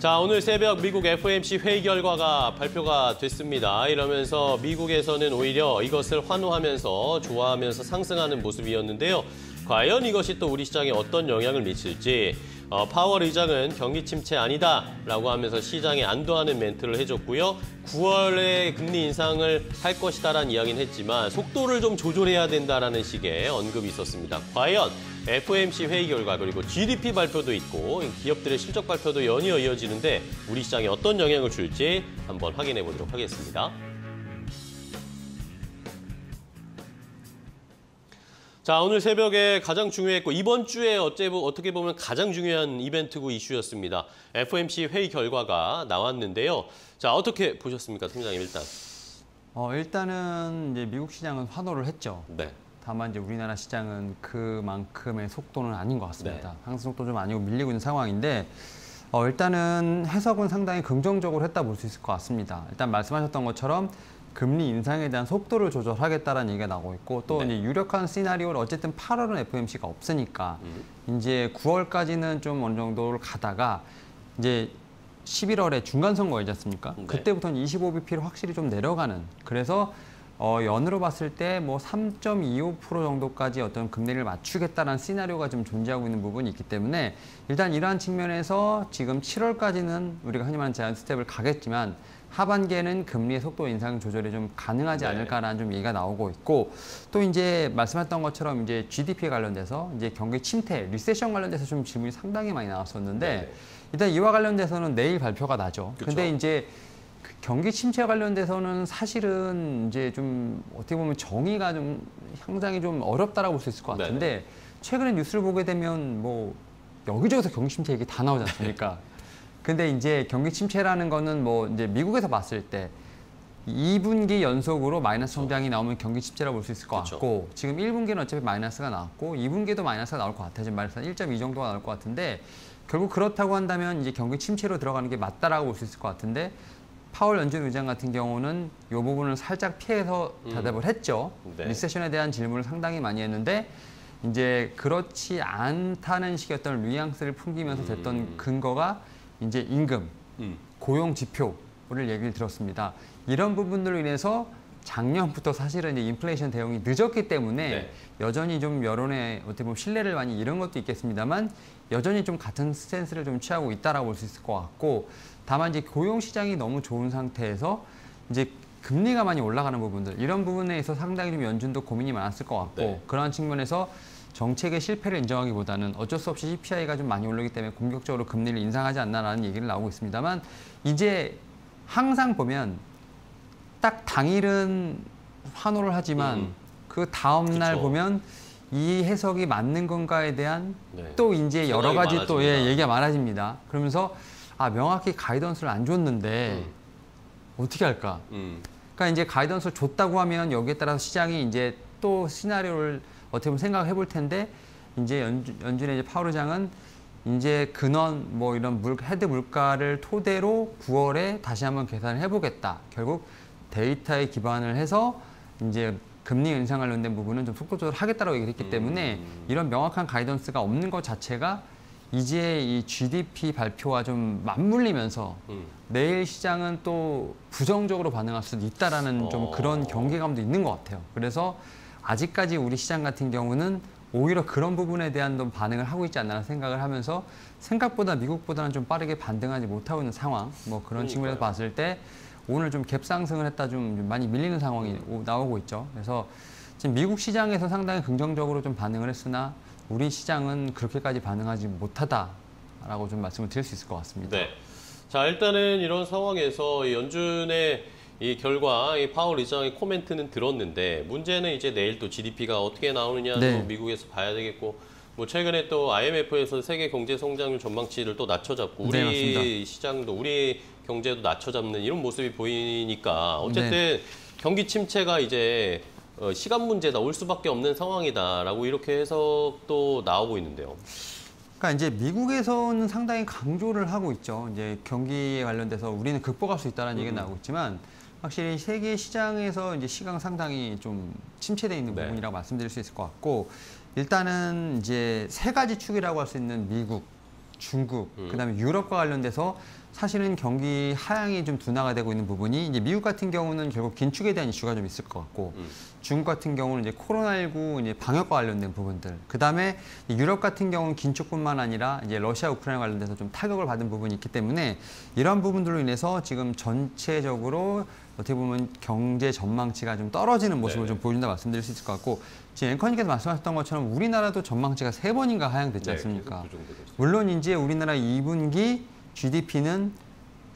자, 오늘 새벽 미국 FOMC 회의 결과가 발표가 됐습니다. 이러면서 미국에서는 오히려 이것을 환호하면서 좋아하면서 상승하는 모습이었는데요. 과연 이것이 또 우리 시장에 어떤 영향을 미칠지 어, 파월 의장은 경기 침체 아니다라고 하면서 시장에 안도하는 멘트를 해줬고요. 9월에 금리 인상을 할 것이다라는 이야기는 했지만 속도를 좀 조절해야 된다라는 식의 언급이 있었습니다. 과연 FOMC 회의 결과 그리고 GDP 발표도 있고 기업들의 실적 발표도 연이어 이어지는데 우리 시장에 어떤 영향을 줄지 한번 확인해 보도록 하겠습니다. 자, 오늘 새벽에 가장 중요했고 이번 주에 어째 어떻게 보면 가장 중요한 이벤트고 이슈였습니다. FOMC 회의 결과가 나왔는데요. 자, 어떻게 보셨습니까, 팀장님 일단? 어, 일단은 이제 미국 시장은 환호를 했죠. 네. 다만 이제 우리나라 시장은 그만큼의 속도는 아닌 것 같습니다. 네. 상승 속도 좀 아니고 밀리고 있는 상황인데 어, 일단은 해석은 상당히 긍정적으로 했다 볼 수 있을 것 같습니다. 일단 말씀하셨던 것처럼 금리 인상에 대한 속도를 조절하겠다라는 얘기가 나오고 있고 또 네. 이제 유력한 시나리오를 어쨌든 8월은 FOMC가 없으니까 음. 이제 9월까지는 좀 어느 정도를 가다가 이제 11월에 중간 선거이지 않습니까? 네. 그때부터는 25bp를 확실히 좀 내려가는 그래서 어, 연으로 봤을 때 뭐 3.25% 정도까지 어떤 금리를 맞추겠다는 시나리오가 좀 존재하고 있는 부분이 있기 때문에 일단 이러한 측면에서 지금 7월까지는 우리가 흔히 말하는 자이언트 스텝을 가겠지만 하반기에는 금리의 속도 인상 조절이 좀 가능하지 네. 않을까라는 좀 얘기가 나오고 있고 또 이제 말씀하셨던 것처럼 이제 GDP 관련돼서 이제 경기 침체, recession 관련돼서 좀 질문이 상당히 많이 나왔었는데 네. 일단 이와 관련돼서는 내일 발표가 나죠. 그쵸. 근데 이제 그 경기 침체 관련돼서는 사실은 이제 좀 어떻게 보면 정의가 좀 상당히 좀 어렵다라고 볼 수 있을 것 네네. 같은데 최근에 뉴스를 보게 되면 뭐 여기저기서 경기 침체 얘기 다 나오지 않습니까? 근데 이제 경기 침체라는 거는 뭐 이제 미국에서 봤을 때 2분기 연속으로 마이너스 성장이 나오면 경기 침체라고 볼 수 있을 것 그쵸. 같고 지금 1분기는 어차피 마이너스가 나왔고 2분기도 마이너스가 나올 것 같아요. 지금 마이너스 1.2 정도가 나올 것 같은데 결국 그렇다고 한다면 이제 경기 침체로 들어가는 게 맞다라고 볼 수 있을 것 같은데 파월 연준 의장 같은 경우는 이 부분을 살짝 피해서 대답을 했죠. 네. 리세션에 대한 질문을 상당히 많이 했는데 이제 그렇지 않다는 식의 어떤 뉘앙스를 풍기면서 됐던 음. 근거가 이제 임금, 음. 고용 지표를 얘기를 들었습니다. 이런 부분들로 인해서 작년부터 사실은 이제 인플레이션 대응이 늦었기 때문에 네. 여전히 좀 여론에 어떻게 보면 신뢰를 많이 잃은 것도 있겠습니다만 여전히 좀 같은 스탠스를 좀 취하고 있다라고 볼 수 있을 것 같고 다만 이제 고용 시장이 너무 좋은 상태에서 이제 금리가 많이 올라가는 부분들 이런 부분에 있어 상당히 좀 연준도 고민이 많았을 것 같고 네. 그러한 측면에서 정책의 실패를 인정하기보다는 어쩔 수 없이 CPI가 좀 많이 오르기 때문에 공격적으로 금리를 인상하지 않나라는 얘기를 나오고 있습니다만 이제 항상 보면 딱 당일은 환호를 하지만 음. 그 다음 날 그쵸. 보면 이 해석이 맞는 건가에 대한 네. 또 이제 여러 가지 또 예, 많아집니다. 얘기가 많아집니다. 그러면서 아 명확히 가이던스를 안 줬는데 어떻게 할까? 음. 그러니까 이제 가이던스를 줬다고 하면 여기에 따라서 시장이 이제 또 시나리오를 어떻게 보면 생각해 볼 텐데 이제 연준, 연준의 이제 파월 의장은 이제 근원 뭐 이런 물, 헤드 물가를 토대로 9월에 다시 한번 계산을 해보겠다. 결국 데이터에 기반을 해서 이제 금리 인상 관련된 부분은 좀 속도 조절하겠다라고 얘기를 했기 때문에 음. 이런 명확한 가이던스가 없는 것 자체가 이제 이 GDP 발표와 좀 맞물리면서 음. 내일 시장은 또 부정적으로 반응할 수도 있다라는 좀 어. 그런 경계감도 있는 것 같아요. 그래서 아직까지 우리 시장 같은 경우는 오히려 그런 부분에 대한 좀 반응을 하고 있지 않나 생각을 하면서 생각보다 미국보다는 좀 빠르게 반등하지 못하고 있는 상황. 뭐 그런 그러니까요. 측면에서 봤을 때 오늘 좀 갭 상승을 했다 좀 많이 밀리는 상황이 나오고 있죠. 그래서 지금 미국 시장에서 상당히 긍정적으로 좀 반응을 했으나 우리 시장은 그렇게까지 반응하지 못하다라고 좀 말씀을 드릴 수 있을 것 같습니다. 네. 자, 일단은 이런 상황에서 이 연준의 이 결과, 이 파월 의장의 코멘트는 들었는데 문제는 이제 내일 또 GDP가 어떻게 나오느냐 네. 또 미국에서 봐야 되겠고 뭐 최근에 또 IMF에서 세계 경제 성장률 전망치를 또 낮춰잡고 우리 네. 시장도 우리 경제도 낮춰잡는 이런 모습이 보이니까 어쨌든 네. 경기 침체가 이제 어, 시간 문제다 올 수밖에 없는 상황이다라고 이렇게 해석도 나오고 있는데요. 그러니까 이제 미국에서는 상당히 강조를 하고 있죠. 이제 경기에 관련돼서 우리는 극복할 수 있다는 얘기가 음. 나오고 있지만 확실히 세계 시장에서 이제 시장 상당히 좀 침체돼 있는 네. 부분이라고 말씀드릴 수 있을 것 같고 일단은 이제 세 가지 축이라고 할 수 있는 미국, 중국, 음. 그다음에 유럽과 관련돼서 사실은 경기 하향이 좀 둔화가 되고 있는 부분이 이제 미국 같은 경우는 결국 긴축에 대한 이슈가 좀 있을 것 같고 음. 중국 같은 경우는 이제 코로나19 이제 방역과 관련된 부분들. 그 다음에 유럽 같은 경우는 긴축뿐만 아니라 이제 러시아 우크라이나 관련돼서 좀 타격을 받은 부분이 있기 때문에 이런 부분들로 인해서 지금 전체적으로 어떻게 보면 경제 전망치가 좀 떨어지는 모습을 네네. 좀 보여준다 말씀드릴 수 있을 것 같고 지금 앵커님께서 말씀하셨던 것처럼 우리나라도 전망치가 세 번인가 하향됐지 네, 않습니까? 됐습니다. 물론 이제 우리나라 2분기 GDP는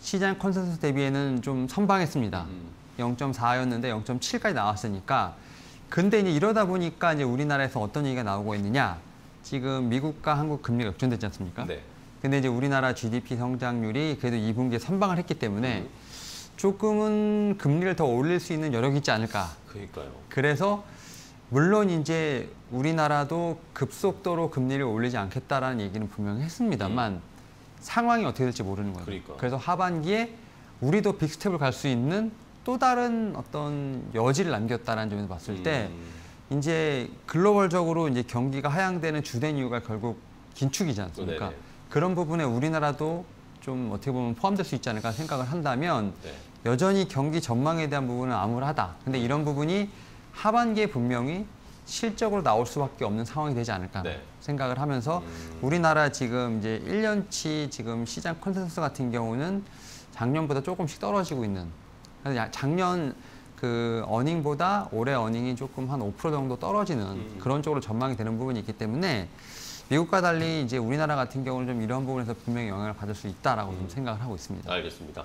시장 컨센서스 대비에는 좀 선방했습니다. 음. 0.4였는데 0.7까지 나왔으니까 근데 이제 이러다 보니까 이제 우리나라에서 어떤 얘기가 나오고 있느냐 지금 미국과 한국 금리가 역전됐지 않습니까? 네. 근데 이제 우리나라 GDP 성장률이 그래도 2분기에 선방을 했기 때문에 음. 조금은 금리를 더 올릴 수 있는 여력이 있지 않을까. 그러니까요. 그래서 물론 이제 우리나라도 급속도로 금리를 올리지 않겠다라는 얘기는 분명히 했습니다만 상황이 어떻게 될지 모르는 거예요. 음. 그러니까. 그래서 하반기에 우리도 빅스텝을 갈 수 있는 또 다른 어떤 여지를 남겼다라는 점에서 봤을 때 음. 이제 글로벌적으로 이제 경기가 하향되는 주된 이유가 결국 긴축이지 않습니까? 네네. 그런 부분에 우리나라도 좀 어떻게 보면 포함될 수 있지 않을까 생각을 한다면 네. 여전히 경기 전망에 대한 부분은 암울하다. 근데 이런 부분이 하반기에 분명히 실적으로 나올 수밖에 없는 상황이 되지 않을까 네. 생각을 하면서 음. 우리나라 지금 이제 1년치 지금 시장 컨센서스 같은 경우는 작년보다 조금씩 떨어지고 있는 작년 그 어닝보다 올해 어닝이 조금 한 5% 정도 떨어지는 음. 그런 쪽으로 전망이 되는 부분이 있기 때문에 미국과 달리 이제 우리나라 같은 경우는 좀 이런 부분에서 분명히 영향을 받을 수 있다라고 좀 생각을 하고 있습니다. 알겠습니다.